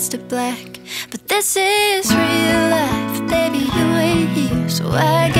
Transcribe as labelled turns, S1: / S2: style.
S1: fades to black But this is real life, baby, you ain't here So I